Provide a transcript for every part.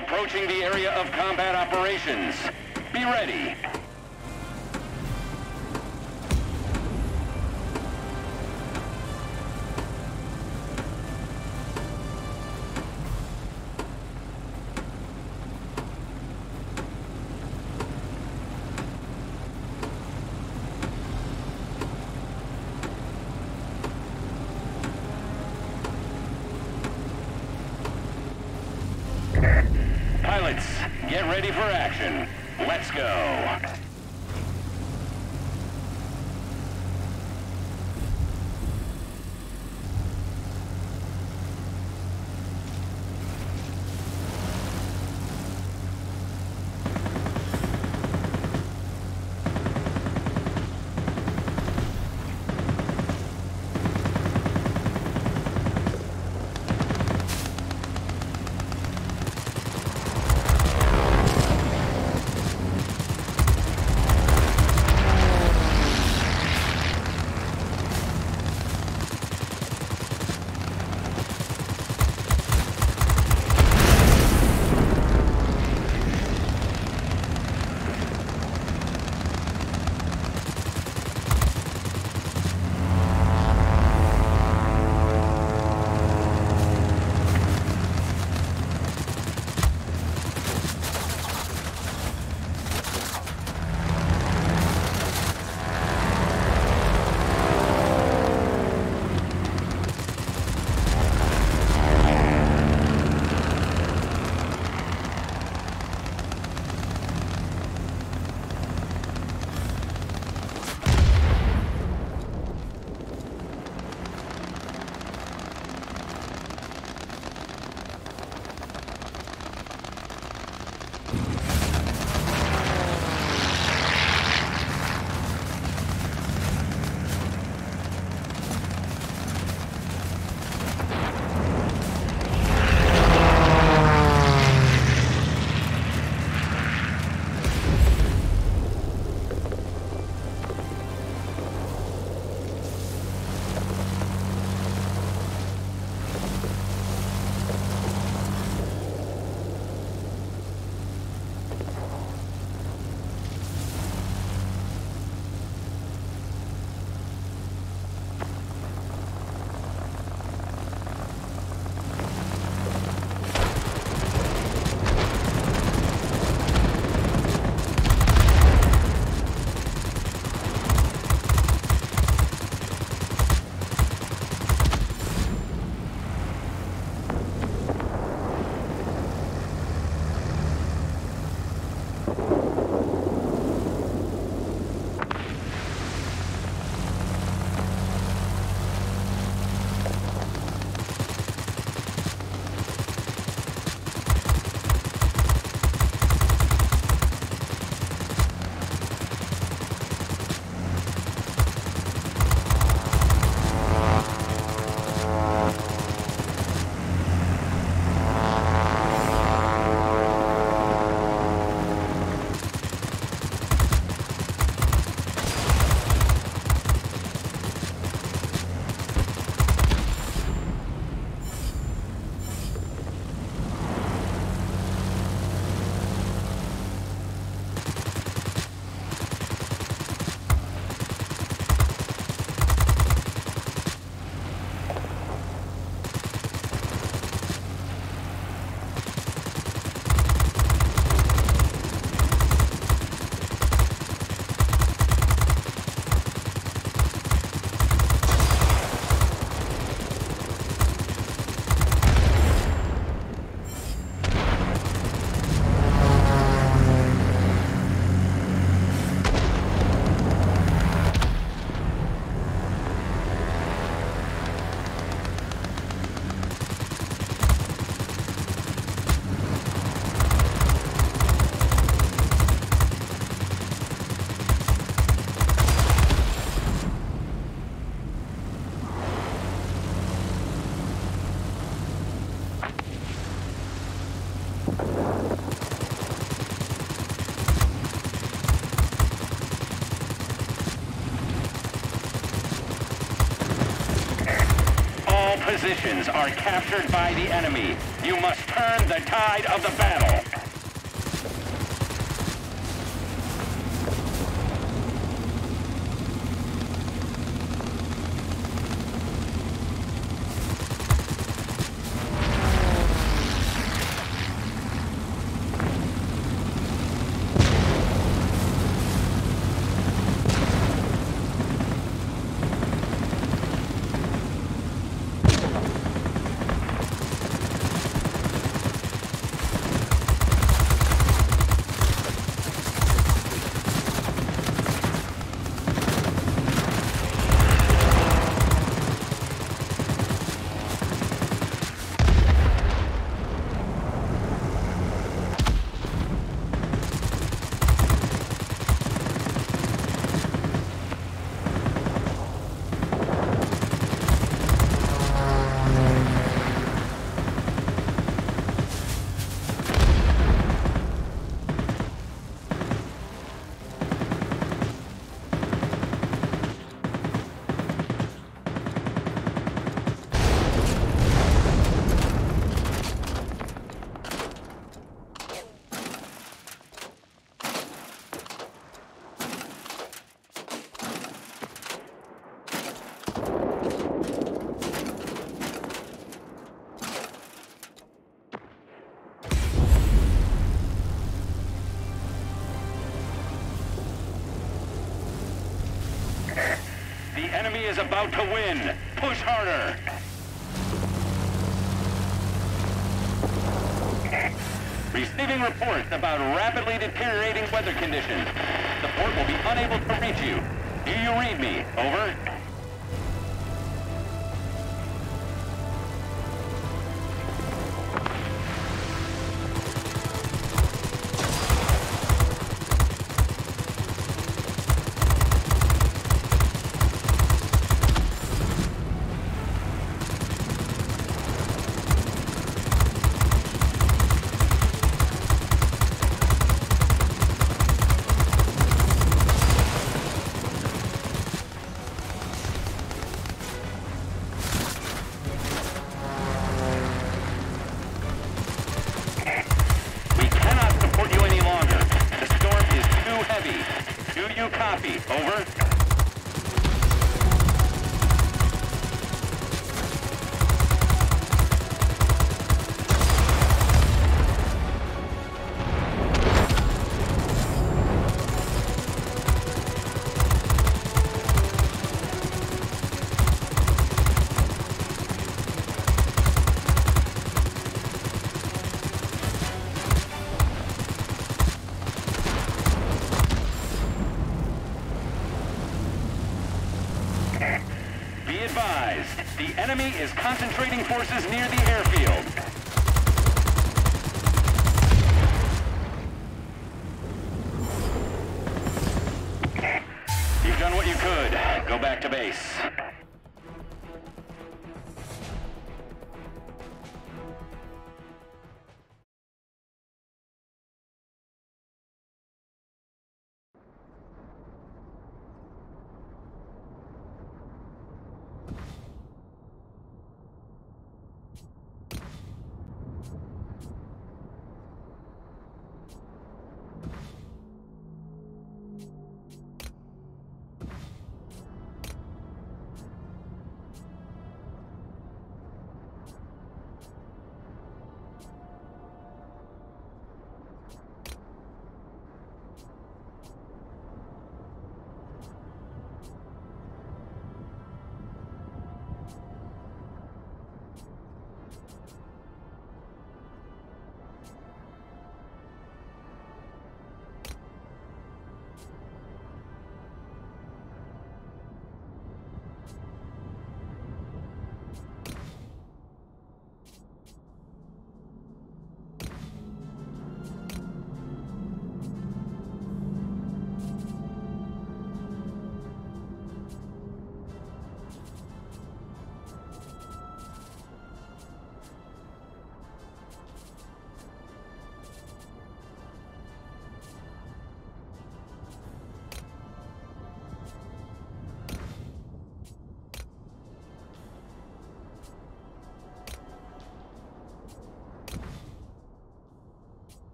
approaching the area of combat operations. Be ready. Are captured by the enemy. You must turn the tide of the battle. Enemy is about to win. Push harder. Receiving reports about rapidly deteriorating weather conditions. The fort will be unable to reach you. Do you read me? Over. Over. Go back to base.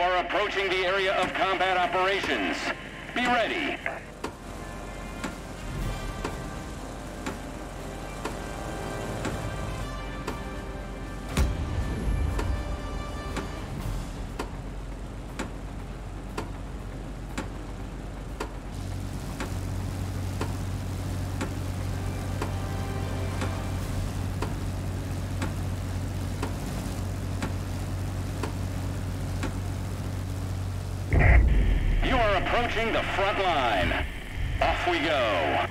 Are approaching the area of combat operations. Be ready. Approaching the front line. Off we go.